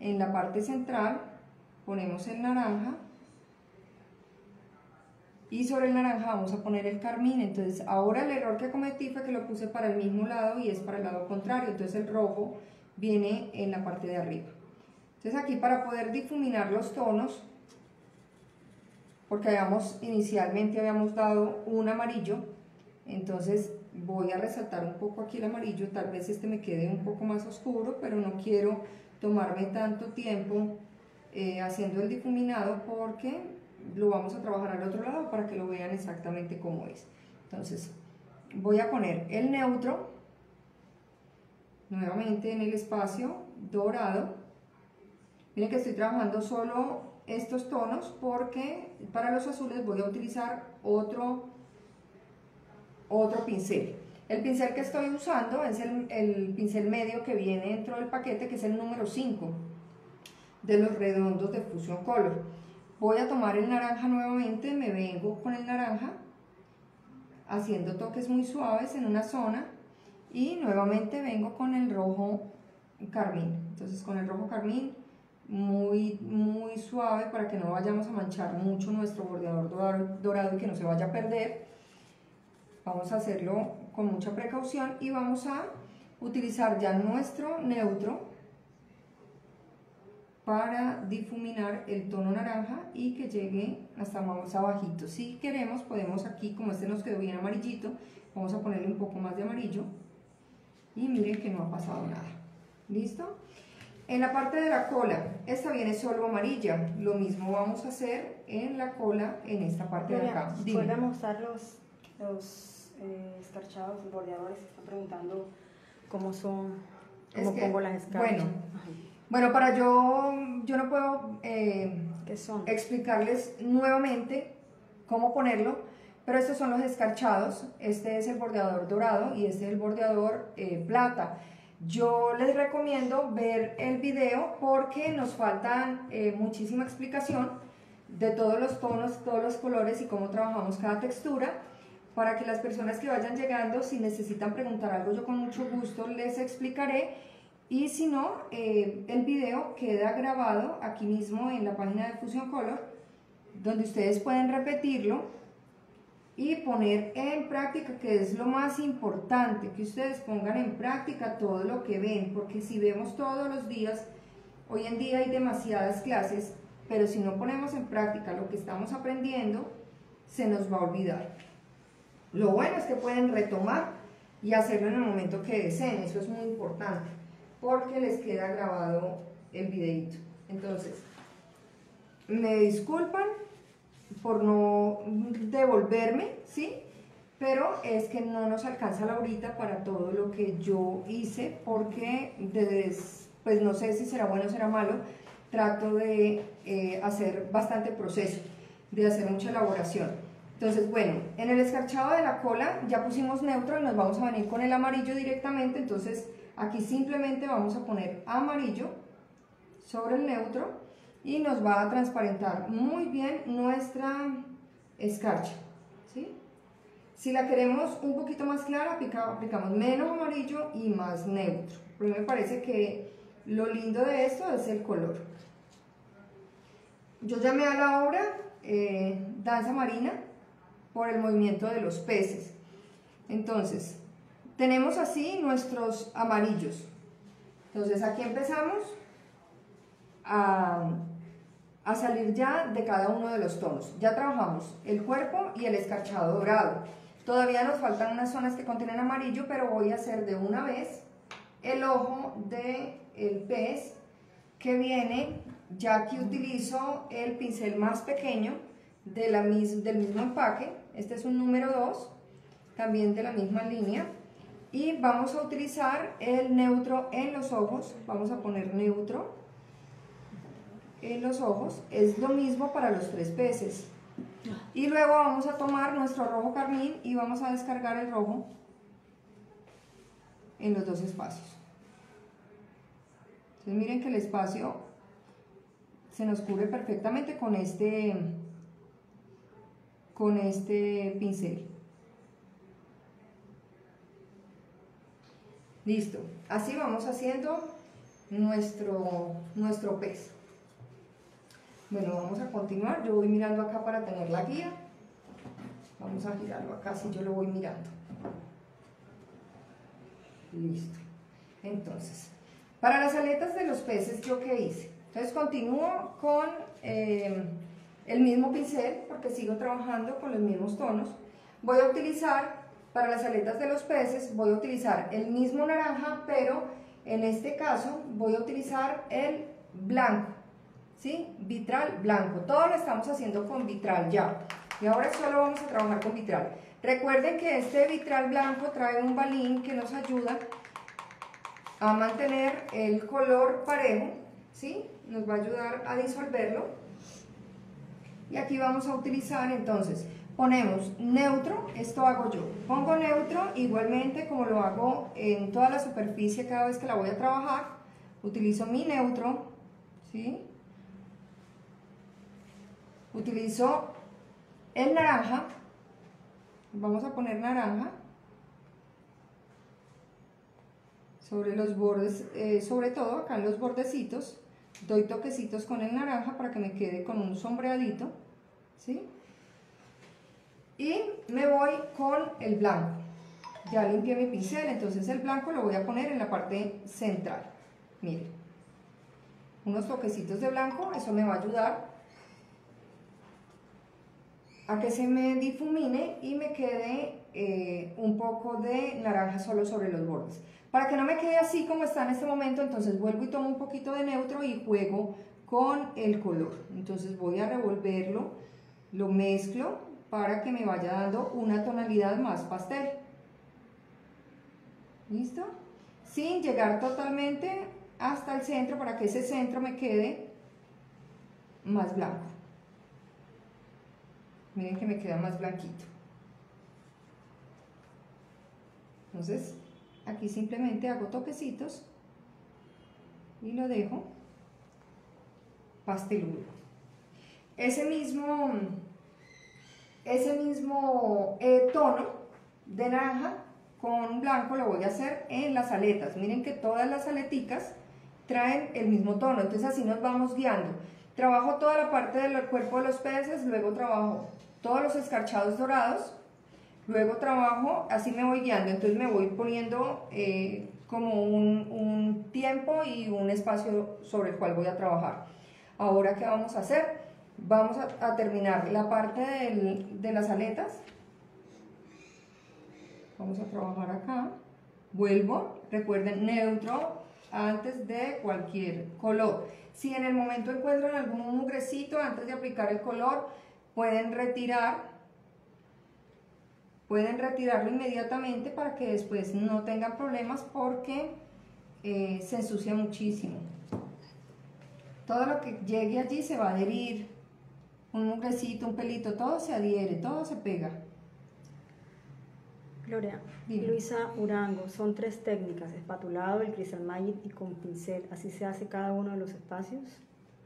Speaker 1: en la parte central, ponemos el naranja y sobre el naranja vamos a poner el carmín. Entonces ahora el error que cometí fue que lo puse para el mismo lado y es para el lado contrario. Entonces el rojo viene en la parte de arriba. Entonces aquí para poder difuminar los tonos, porque habíamos, inicialmente habíamos dado un amarillo, entonces voy a resaltar un poco aquí el amarillo, tal vez este me quede un poco más oscuro, pero no quiero tomarme tanto tiempo eh, haciendo el difuminado porque lo vamos a trabajar al otro lado para que lo vean exactamente como es. Entonces, voy a poner el neutro, nuevamente en el espacio dorado. Miren que estoy trabajando solo estos tonos porque para los azules voy a utilizar otro otro pincel. El pincel que estoy usando es el, pincel medio que viene dentro del paquete, que es el número 5 de los redondos de Fusion Color. Voy a tomar el naranja nuevamente, me vengo con el naranja, haciendo toques muy suaves en una zona y nuevamente vengo con el rojo carmín. Entonces con el rojo carmín muy, muy suave para que no vayamos a manchar mucho nuestro bordeador dorado y que no se vaya a perder. Vamos a hacerlo con mucha precaución y vamos a utilizar ya nuestro neutro para difuminar el tono naranja y que llegue hasta más abajito. Si queremos podemos aquí, como este nos quedó bien amarillito, vamos a ponerle un poco más de amarillo y miren que no ha pasado nada. ¿Listo? En la parte de la cola, esta viene solo amarilla. Lo mismo vamos a hacer en la cola, en esta parte de acá.
Speaker 3: A mostrar los, los eh, escarchados, bordeadores, están preguntando cómo son, cómo pongo las escarchas.
Speaker 1: Bueno, bueno, para yo, yo no puedo eh,
Speaker 3: son?
Speaker 1: explicarles nuevamente cómo ponerlo, pero estos son los escarchados, este es el bordeador dorado y este es el bordeador eh, plata. Yo les recomiendo ver el video porque nos faltan eh, muchísima explicación de todos los tonos, todos los colores y cómo trabajamos cada textura para que las personas que vayan llegando, si necesitan preguntar algo, yo con mucho gusto les explicaré y si no, eh, el video queda grabado aquí mismo en la página de Fusion Color, donde ustedes pueden repetirlo y poner en práctica, que es lo más importante, que ustedes pongan en práctica todo lo que ven, porque si vemos todos los días, hoy en día hay demasiadas clases, pero si no ponemos en práctica lo que estamos aprendiendo, se nos va a olvidar. Lo bueno es que pueden retomar y hacerlo en el momento que deseen, eso es muy importante porque les queda grabado el videito. Entonces, me disculpan por no devolverme, ¿sí? Pero es que no nos alcanza la horita para todo lo que yo hice porque, pues no sé si será bueno o será malo, trato de eh, hacer bastante proceso, de hacer mucha elaboración. Entonces, bueno, en el escarchado de la cola ya pusimos neutro y nos vamos a venir con el amarillo directamente, entonces Aquí simplemente vamos a poner amarillo sobre el neutro y nos va a transparentar muy bien nuestra escarcha. ¿sí? Si la queremos un poquito más clara, aplicamos menos amarillo y más neutro. Pero me parece que lo lindo de esto es el color. Yo llamé a la obra eh, Danza Marina por el movimiento de los peces. Entonces, tenemos así nuestros amarillos. Entonces aquí empezamos a, salir ya de cada uno de los tonos. Ya trabajamos el cuerpo y el escarchado dorado. Todavía nos faltan unas zonas que contienen amarillo, pero voy a hacer de una vez el ojo del el pez que viene, ya que utilizo el pincel más pequeño de la, del mismo empaque. Este es un número 2, también de la misma línea y vamos a utilizar el neutro en los ojos, vamos a poner neutro en los ojos, es lo mismo para los tres peces. Y luego vamos a tomar nuestro rojo carmín y vamos a descargar el rojo en los dos espacios. Entonces miren que el espacio se nos cubre perfectamente con este, con este pincel. Listo. Así vamos haciendo nuestro, nuestro pez. Bueno, vamos a continuar. Yo voy mirando acá para tener la guía. Vamos a girarlo acá si yo lo voy mirando. Listo. Entonces, para las aletas de los peces, ¿yo qué hice? Entonces continúo con eh, el mismo pincel porque sigo trabajando con los mismos tonos. Voy a utilizar para las aletas de los peces voy a utilizar el mismo naranja, pero en este caso voy a utilizar el blanco, ¿sí? Vitral blanco. Todo lo estamos haciendo con vitral ya. Y ahora solo vamos a trabajar con vitral. Recuerden que este vitral blanco trae un balín que nos ayuda a mantener el color parejo, ¿sí? Nos va a ayudar a disolverlo. Y aquí vamos a utilizar entonces ponemos neutro, esto hago yo. Pongo neutro igualmente como lo hago en toda la superficie cada vez que la voy a trabajar. Utilizo mi neutro, ¿sí? Utilizo el naranja, vamos a poner naranja sobre los bordes, eh, sobre todo acá en los bordecitos, doy toquecitos con el naranja para que me quede con un sombreadito, ¿sí? Y me voy con el blanco. Ya limpié mi pincel, entonces el blanco lo voy a poner en la parte central. Miren, unos toquecitos de blanco, eso me va a ayudar a que se me difumine y me quede eh, un poco de naranja solo sobre los bordes. Para que no me quede así como está en este momento, entonces vuelvo y tomo un poquito de neutro y juego con el color. Entonces voy a revolverlo, lo mezclo para que me vaya dando una tonalidad más pastel. ¿Listo? Sin llegar totalmente hasta el centro para que ese centro me quede más blanco. Miren que me queda más blanquito. Entonces, aquí simplemente hago toquecitos y lo dejo pasteludo. Ese mismo ese mismo eh, tono de naranja con blanco lo voy a hacer en las aletas. Miren que todas las aleticas traen el mismo tono, entonces así nos vamos guiando. Trabajo toda la parte del cuerpo de los peces, luego trabajo todos los escarchados dorados, luego trabajo, así me voy guiando, entonces me voy poniendo eh, como un, tiempo y un espacio sobre el cual voy a trabajar. Ahora, ¿qué vamos a hacer? Vamos a, terminar la parte de las aletas. Vamos a trabajar acá. Vuelvo, recuerden, neutro antes de cualquier color. Si en el momento encuentran algún mugrecito antes de aplicar el color, pueden retirar pueden retirarlo inmediatamente para que después no tengan problemas porque eh, se ensucia muchísimo. Todo lo que llegue allí se va a adherir, un mugrecito, un pelito, todo se adhiere, todo se pega.
Speaker 3: Gloria, Luisa Urango, son tres técnicas, espatulado, el Crystal Magic y con pincel. ¿Así se hace cada uno de los espacios?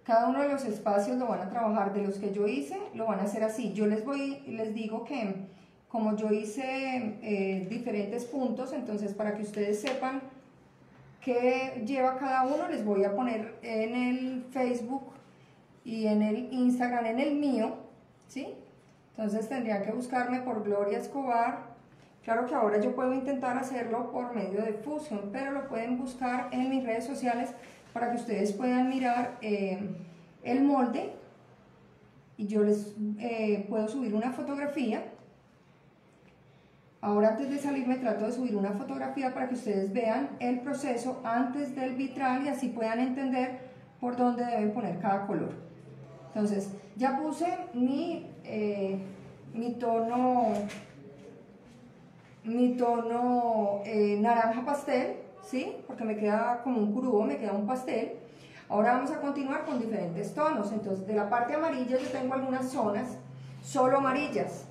Speaker 1: Cada uno de los espacios lo van a trabajar, de los que yo hice, lo van a hacer así. Yo les voy, les digo que como yo hice eh, diferentes puntos, entonces para que ustedes sepan qué lleva cada uno, les voy a poner en el Facebook y en el Instagram, en el mío, ¿sí? Entonces tendrían que buscarme por Gloria Escobar. Claro que ahora yo puedo intentar hacerlo por medio de Fusion, pero lo pueden buscar en mis redes sociales para que ustedes puedan mirar eh, el molde y yo les eh, puedo subir una fotografía Ahora antes de salir me trato de subir una fotografía para que ustedes vean el proceso antes del vitral y así puedan entender por dónde deben poner cada color. Entonces, ya puse mi, eh, mi tono, mi tono eh, naranja pastel, ¿sí? Porque me queda como un curubo, me queda un pastel. Ahora vamos a continuar con diferentes tonos. Entonces, de la parte amarilla yo tengo algunas zonas solo amarillas.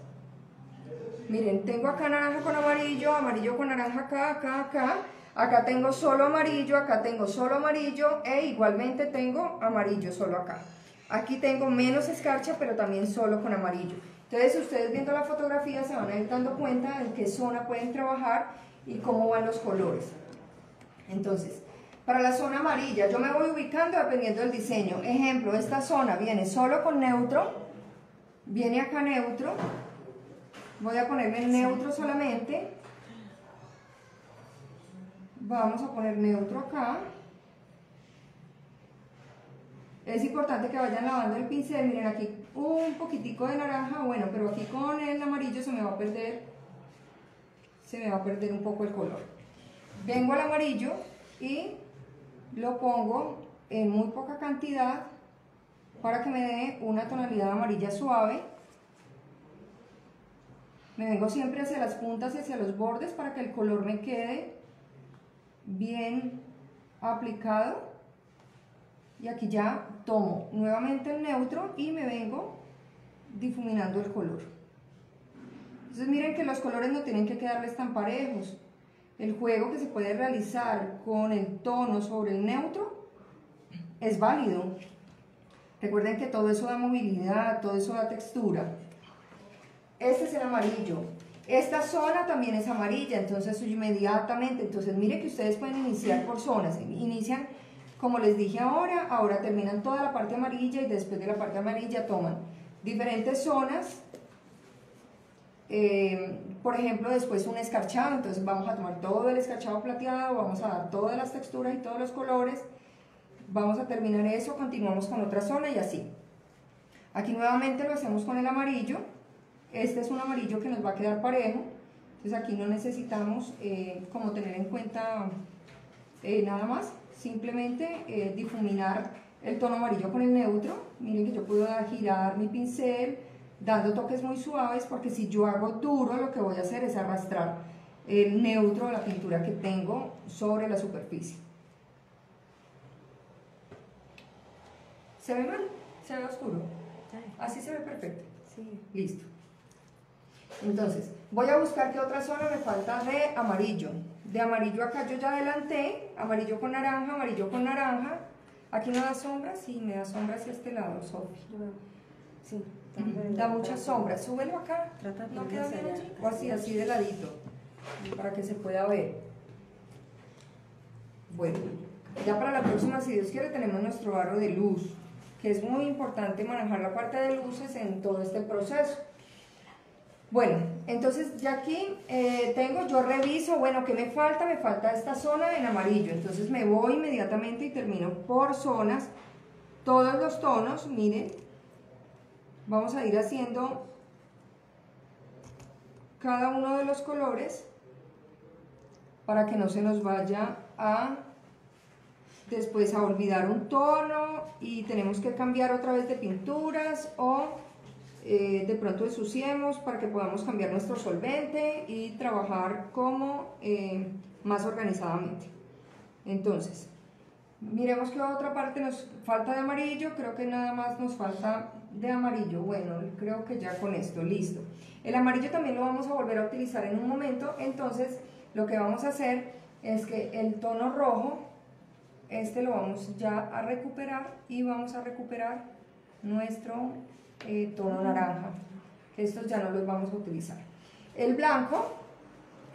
Speaker 1: Miren, tengo acá naranja con amarillo, amarillo con naranja acá, acá, acá. Acá tengo solo amarillo, acá tengo solo amarillo e igualmente tengo amarillo solo acá. Aquí tengo menos escarcha, pero también solo con amarillo. Entonces, ustedes viendo la fotografía se van a ir dando cuenta en qué zona pueden trabajar y cómo van los colores. Entonces, para la zona amarilla, yo me voy ubicando dependiendo del diseño. Ejemplo, esta zona viene solo con neutro, viene acá neutro, Voy a ponerme neutro solamente. Vamos a poner neutro acá. Es importante que vayan lavando el pincel. Miren aquí un poquitico de naranja. Bueno, pero aquí con el amarillo se me va a perder. Se me va a perder un poco el color. Vengo al amarillo y lo pongo en muy poca cantidad para que me dé una tonalidad amarilla suave me vengo siempre hacia las puntas y hacia los bordes para que el color me quede bien aplicado. Y aquí ya tomo nuevamente el neutro y me vengo difuminando el color. Entonces miren que los colores no tienen que quedarles tan parejos. El juego que se puede realizar con el tono sobre el neutro es válido. Recuerden que todo eso da movilidad, todo eso da textura. Este es el amarillo. Esta zona también es amarilla, entonces inmediatamente, entonces mire que ustedes pueden iniciar por zonas, inician como les dije ahora, ahora terminan toda la parte amarilla y después de la parte amarilla toman diferentes zonas, eh, por ejemplo después un escarchado, entonces vamos a tomar todo el escarchado plateado, vamos a dar todas las texturas y todos los colores, vamos a terminar eso, continuamos con otra zona y así. Aquí nuevamente lo hacemos con el amarillo, este es un amarillo que nos va a quedar parejo, entonces aquí no necesitamos eh, como tener en cuenta eh, nada más, simplemente eh, difuminar el tono amarillo con el neutro. Miren que yo puedo girar mi pincel dando toques muy suaves porque si yo hago duro lo que voy a hacer es arrastrar el neutro de la pintura que tengo sobre la superficie. ¿Se ve mal? ¿Se ve oscuro? Así se ve perfecto. Sí. Listo. Entonces, voy a buscar qué otra zona me falta de amarillo. De amarillo acá yo ya adelanté, amarillo con naranja, amarillo con naranja. Aquí no da sombra, sí, me da sombra hacia este lado, Sofi. Sí. Da muchas sombras. Súbelo acá. ¿No queda bien allí? O así, así de ladito. para que se pueda ver. Bueno, ya para la próxima, si Dios quiere, tenemos nuestro aro de luz, que es muy importante manejar la parte de luces en todo este proceso. Bueno, entonces ya aquí eh, tengo, yo reviso, bueno, ¿qué me falta? Me falta esta zona en amarillo, entonces me voy inmediatamente y termino por zonas, todos los tonos, miren, vamos a ir haciendo cada uno de los colores para que no se nos vaya a después a olvidar un tono y tenemos que cambiar otra vez de pinturas o eh, de pronto ensuciemos para que podamos cambiar nuestro solvente y trabajar como eh, más organizadamente. Entonces, miremos que otra parte nos falta de amarillo, creo que nada más nos falta de amarillo, bueno, creo que ya con esto, listo. El amarillo también lo vamos a volver a utilizar en un momento, entonces lo que vamos a hacer es que el tono rojo, este lo vamos ya a recuperar y vamos a recuperar nuestro eh, tono naranja. Estos ya no los vamos a utilizar. El blanco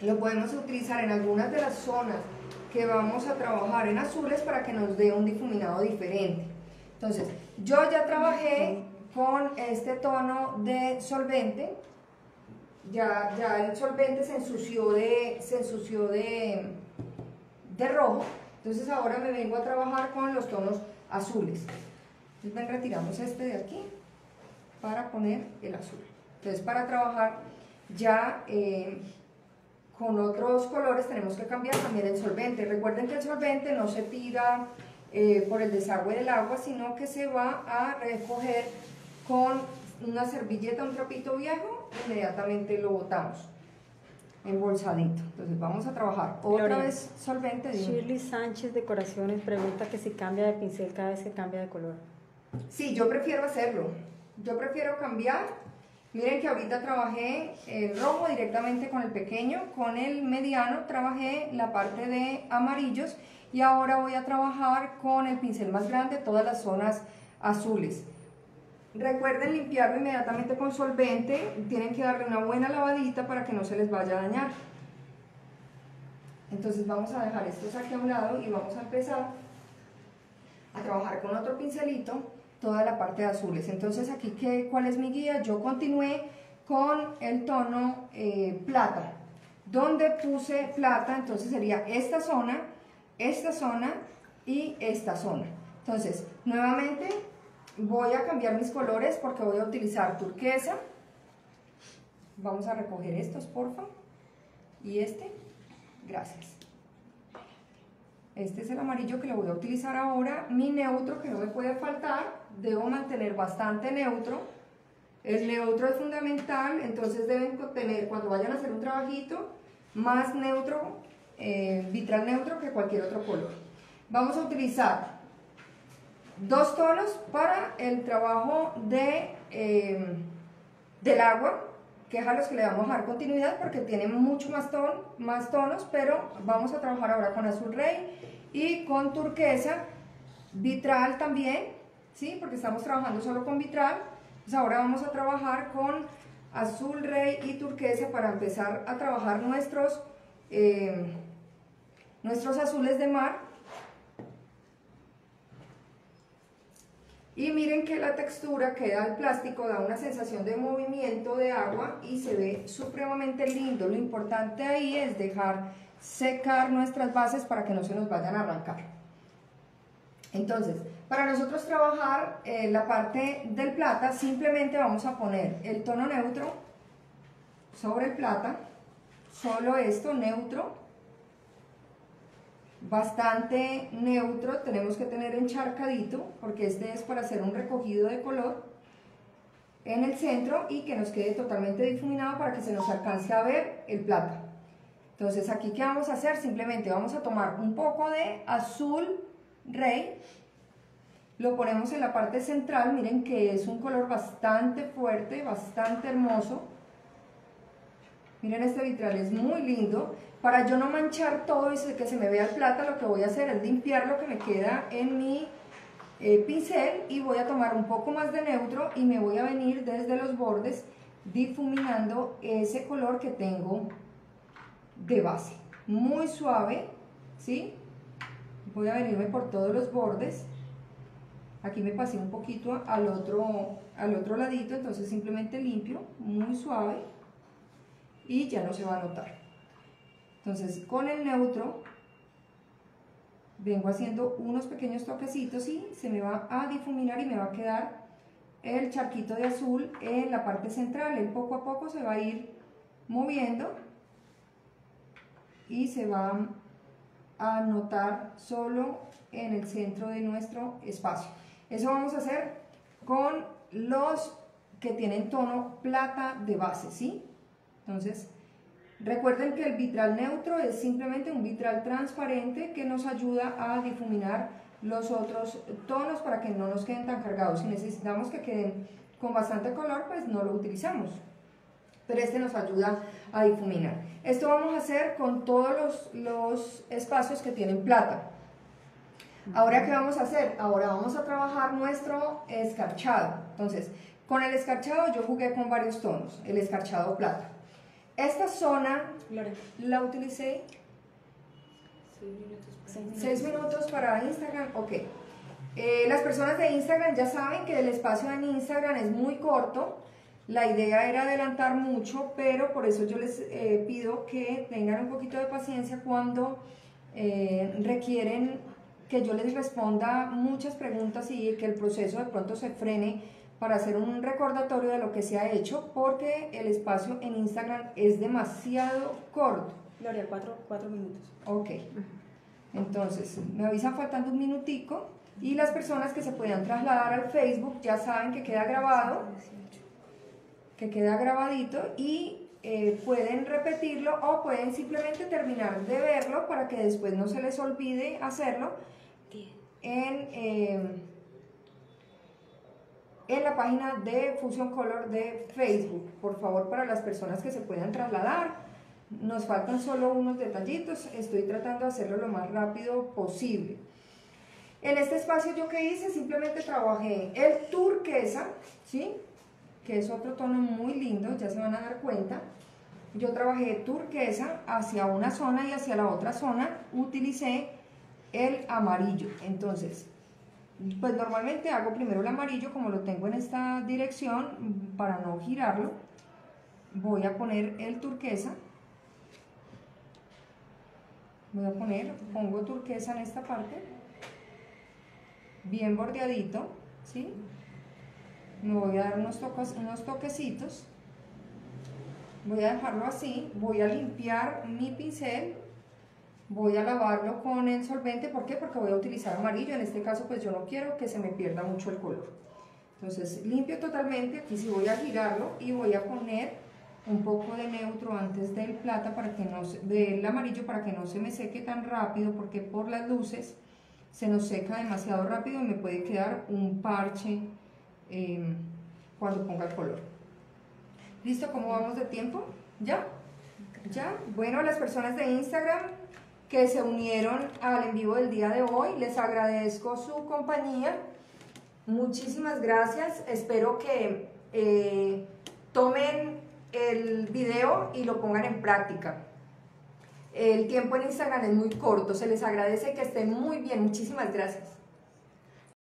Speaker 1: lo podemos utilizar en algunas de las zonas que vamos a trabajar en azules para que nos dé un difuminado diferente. Entonces, yo ya trabajé con este tono de solvente, ya, ya el solvente se ensució de, se ensució de, de rojo, entonces ahora me vengo a trabajar con los tonos azules. Entonces retiramos este de aquí para poner el azul. Entonces para trabajar ya eh, con otros colores tenemos que cambiar también el solvente. Recuerden que el solvente no se tira eh, por el desagüe del agua, sino que se va a recoger con una servilleta, un trapito viejo, inmediatamente lo botamos embolsadito. Entonces vamos a trabajar otra vez solvente.
Speaker 3: Shirley Sánchez Decoraciones pregunta que si cambia de pincel cada vez que cambia de color.
Speaker 1: Sí, yo prefiero hacerlo yo prefiero cambiar. Miren que ahorita trabajé el rojo directamente con el pequeño, con el mediano trabajé la parte de amarillos y ahora voy a trabajar con el pincel más grande todas las zonas azules. Recuerden limpiarlo inmediatamente con solvente, tienen que darle una buena lavadita para que no se les vaya a dañar. Entonces vamos a dejar estos aquí a un lado y vamos a empezar a trabajar con otro pincelito toda la parte de azules. Entonces aquí, ¿qué, ¿cuál es mi guía? Yo continué con el tono eh, plata. Donde puse plata, entonces sería esta zona, esta zona y esta zona. Entonces, nuevamente voy a cambiar mis colores porque voy a utilizar turquesa. Vamos a recoger estos, porfa. Y este, gracias. Este es el amarillo que lo voy a utilizar ahora. Mi neutro que no me puede faltar debo mantener bastante neutro. El neutro es fundamental, entonces deben tener, cuando vayan a hacer un trabajito, más neutro, eh, vitral neutro que cualquier otro color. Vamos a utilizar dos tonos para el trabajo de, eh, del agua, que es a los que le vamos a dar continuidad porque tienen mucho más, ton, más tonos, pero vamos a trabajar ahora con azul rey y con turquesa, vitral también, ¿sí? Porque estamos trabajando solo con vitral. Pues ahora vamos a trabajar con azul rey y turquesa para empezar a trabajar nuestros, eh, nuestros azules de mar. Y miren que la textura que da el plástico da una sensación de movimiento de agua y se ve supremamente lindo. Lo importante ahí es dejar secar nuestras bases para que no se nos vayan a arrancar. Entonces, para nosotros trabajar eh, la parte del plata, simplemente vamos a poner el tono neutro sobre el plata, solo esto, neutro, bastante neutro, tenemos que tener encharcadito, porque este es para hacer un recogido de color en el centro y que nos quede totalmente difuminado para que se nos alcance a ver el plata. Entonces aquí, ¿qué vamos a hacer? Simplemente vamos a tomar un poco de azul rey lo ponemos en la parte central, miren que es un color bastante fuerte, bastante hermoso. Miren este vitral, es muy lindo. Para yo no manchar todo y que se me vea el plata, lo que voy a hacer es limpiar lo que me queda en mi eh, pincel y voy a tomar un poco más de neutro y me voy a venir desde los bordes difuminando ese color que tengo de base, muy suave, ¿sí? Voy a venirme por todos los bordes. Aquí me pasé un poquito al otro, al otro ladito, entonces simplemente limpio, muy suave y ya no se va a notar. Entonces con el neutro vengo haciendo unos pequeños toquecitos y se me va a difuminar y me va a quedar el charquito de azul en la parte central. Él poco a poco se va a ir moviendo y se va a notar solo en el centro de nuestro espacio. Eso vamos a hacer con los que tienen tono plata de base, ¿sí? Entonces, recuerden que el vitral neutro es simplemente un vitral transparente que nos ayuda a difuminar los otros tonos para que no nos queden tan cargados. Si necesitamos que queden con bastante color, pues no lo utilizamos. Pero este nos ayuda a difuminar. Esto vamos a hacer con todos los, los espacios que tienen plata. Ahora, ¿qué vamos a hacer? Ahora vamos a trabajar nuestro escarchado. Entonces, con el escarchado yo jugué con varios tonos, el escarchado plata. Esta zona la utilicé seis minutos para Instagram, ok. Eh, las personas de Instagram ya saben que el espacio en Instagram es muy corto. La idea era adelantar mucho, pero por eso yo les eh, pido que tengan un poquito de paciencia cuando eh, requieren que yo les responda muchas preguntas y que el proceso de pronto se frene para hacer un recordatorio de lo que se ha hecho, porque el espacio en Instagram es demasiado corto.
Speaker 3: Gloria, cuatro, cuatro minutos.
Speaker 1: Ok. Entonces, me avisan faltando un minutico y las personas que se puedan trasladar al Facebook ya saben que queda grabado, que queda grabadito y eh, pueden repetirlo o pueden simplemente terminar de verlo para que después no se les olvide hacerlo en... Eh, en la página de Fusion Color de Facebook. Por favor, para las personas que se puedan trasladar, nos faltan solo unos detallitos. Estoy tratando de hacerlo lo más rápido posible. En este espacio yo que hice, simplemente trabajé el turquesa, ¿sí? Que es otro tono muy lindo, ya se van a dar cuenta. Yo trabajé turquesa hacia una zona y hacia la otra zona utilicé el amarillo. Entonces, pues normalmente hago primero el amarillo como lo tengo en esta dirección para no girarlo. Voy a poner el turquesa. Voy a poner, pongo turquesa en esta parte. Bien bordeadito, ¿sí? Me voy a dar unos, unos toquecitos. Voy a dejarlo así. Voy a limpiar mi pincel voy a lavarlo con el solvente, ¿por qué? Porque voy a utilizar amarillo, en este caso pues yo no quiero que se me pierda mucho el color. Entonces limpio totalmente, aquí sí voy a girarlo y voy a poner un poco de neutro antes del plata para que no del amarillo para que no se me seque tan rápido porque por las luces se nos seca demasiado rápido y me puede quedar un parche em, cuando ponga el color. ¿Listo? ¿Cómo vamos de tiempo? ¿Ya? ¿Ya? Bueno, las personas de Instagram que se unieron al en vivo del día de hoy. Les agradezco su compañía. Muchísimas gracias. Espero que eh, tomen el video y lo pongan en práctica. El tiempo en Instagram es muy corto. Se les agradece que estén muy bien. Muchísimas gracias.